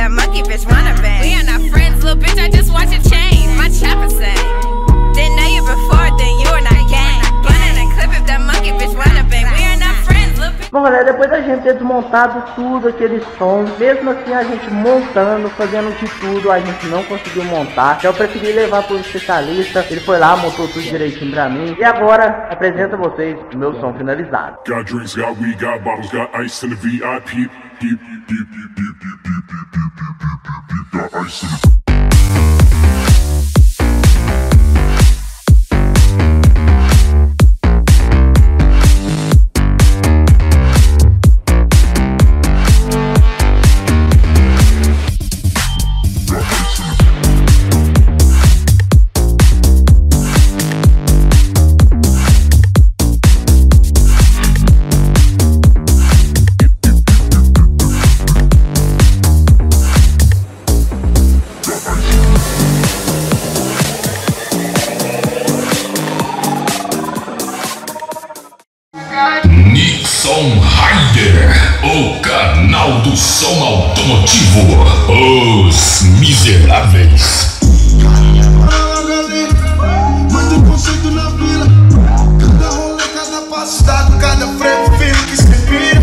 that monkey bitch wanna bang. We are not friends, little bitch, I just change. My chopper say. Didn't know you before, then you are not gang. Running and clip if that monkey bitch wanna bang. We are not friends, little bitch. Bom, galera, depois da gente ter desmontado tudo aquele som, mesmo assim a gente montando, fazendo de tudo, a gente não conseguiu montar. Então eu preferi levar para o especialista, ele foi lá, montou tudo direitinho pra mim. E agora, apresento a vocês o meu som finalizado. Got drinks, got weed, got bottles, got ice in the VIP. Deep, deep, deep, deep, deep, deep, beat, beat, beat the ice Nixon Rider, o canal do som automotivo. Os miseráveis. Muito conceito na vila. Cada rolê, cada passo dado, cada freio firme que se vira.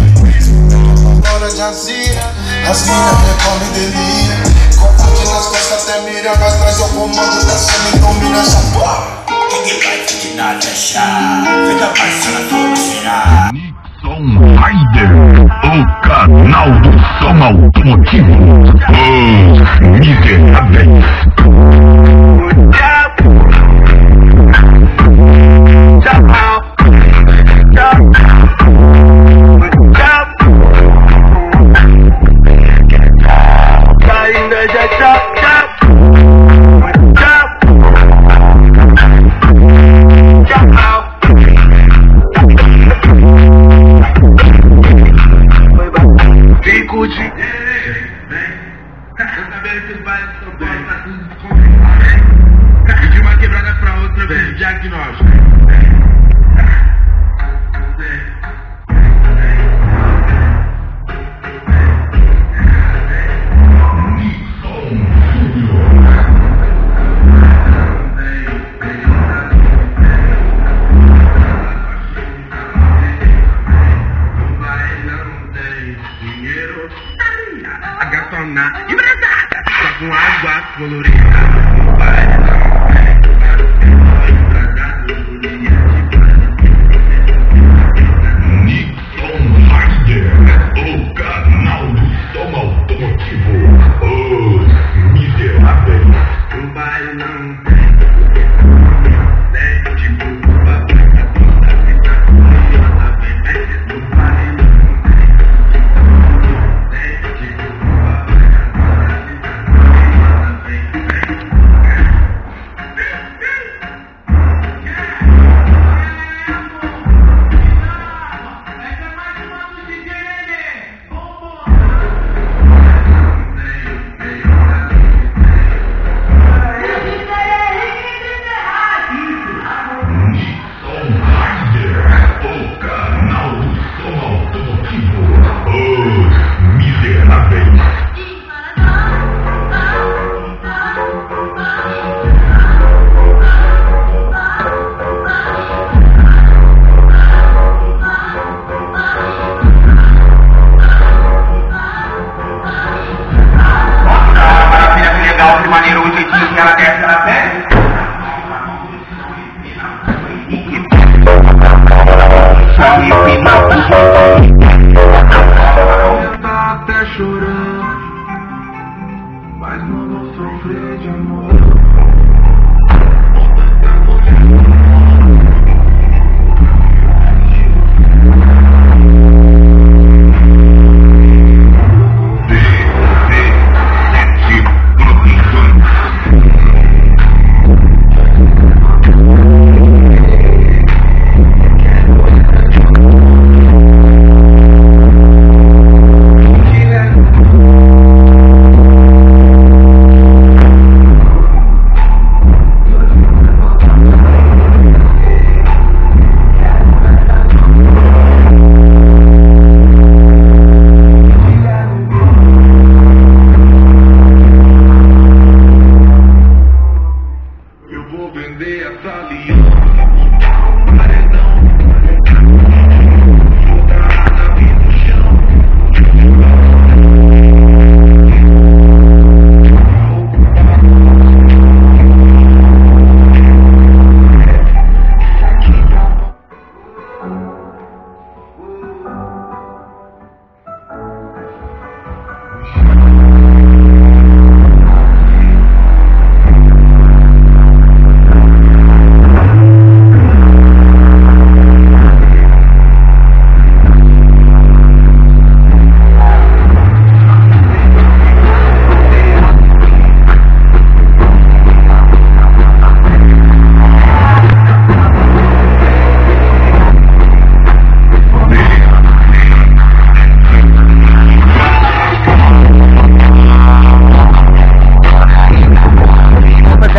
Agora de azia, as minas recome e delira. Combate nas costas até mira, nós traz o comando da cena e domina essa porra. Ninguém vai te nada deixar. Fica passando tudo Nixon Rider, o canal do som automotivo. Os miseráveis. Sabendo que os de São Paulo tá tudo desconfigurado. E de uma quebrada pra outra vem diagnóstico. Habibi vou vender essa aliança.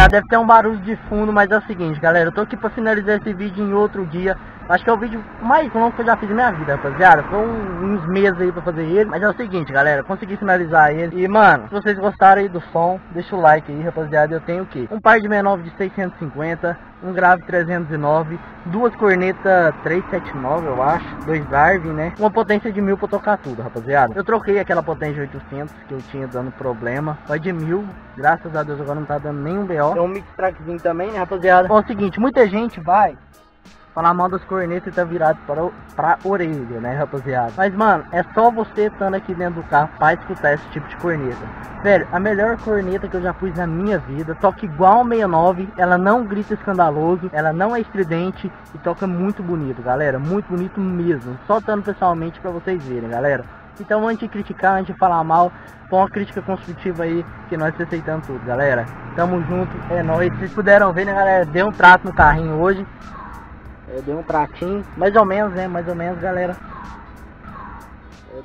Deve ter um barulho de fundo, mas é o seguinte, galera, eu tô aqui pra finalizar esse vídeo em outro dia. Acho que é o vídeo mais longo que eu já fiz na minha vida, rapaziada. Foi um- uns meses aí pra fazer ele. Mas é o seguinte, galera, consegui finalizar ele. E, mano, se vocês gostaram aí do som, deixa o like aí, rapaziada. Eu tenho o quê? Um par de menor de 650, um grave 309, duas cornetas 379, eu acho, dois drive, né? Uma potência de 1000 pra tocar tudo, rapaziada. Eu troquei aquela potência 800 que eu tinha dando problema. Vai de 1000, graças a Deus agora não tá dando nenhum BO. Tem um mix trackzinho também, né, rapaziada? Bom, é o seguinte, muita gente vai falar mal das cornetas tá virado para o- pra orelha, né, rapaziada? Mas, mano, é só você estando aqui dentro do carro pra escutar esse tipo de corneta. Velho, a melhor corneta que eu já pus na minha vida, toca igual 69, ela não grita escandaloso, ela não é estridente e toca muito bonito, galera, muito bonito mesmo. Só estando pessoalmente pra vocês verem, galera. Então, antes de criticar, antes de falar mal, põe uma crítica construtiva aí, que nós aceitamos tudo, galera. Tamo junto, é nóis. Vocês puderam ver, né, galera? Deu um trato no carrinho hoje. Eu dei um pratinho, mais ou menos, né? Mais ou menos, galera.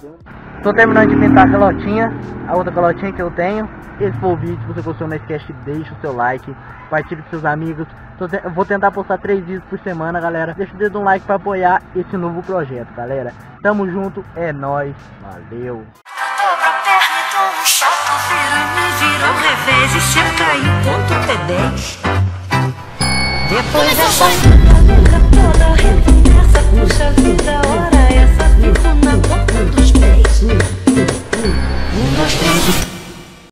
Um- Tô terminando de pintar a calotinha, a outra calotinha que eu tenho. Esse foi o vídeo, se você gostou, não esquece, deixa o seu like, compartilhe com seus amigos. Tô te- eu Vou tentar postar três vídeos por semana, galera. Deixa o dedo no like pra apoiar esse novo projeto, galera. Tamo junto, é nóis, valeu. Dou um, dois.